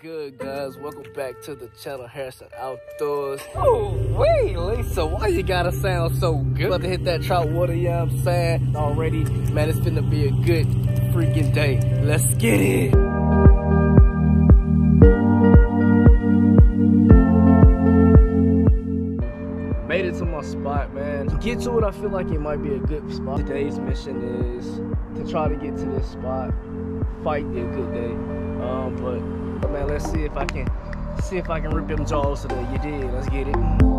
good, guys? Welcome back to the channel, Hairston Outdoors. Oh, wait, Lisa, why you gotta sound so good? About to hit that trout water, you know what I'm saying? Already, man, it's gonna be a good freaking day. Let's get it. Get to it, I feel like it might be a good spot. Today's mission is to try to get to this spot, fight a good day. Um, but man, let's see if I can see if I can rip them jaws today. You did. Let's get it.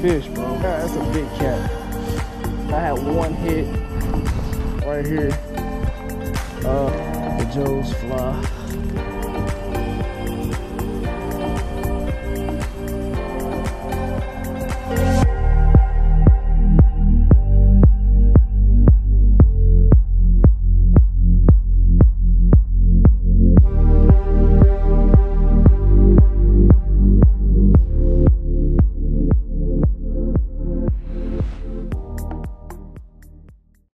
Fish, bro. That's a big cat. I had one hit right here. Uh, the Joe's fly.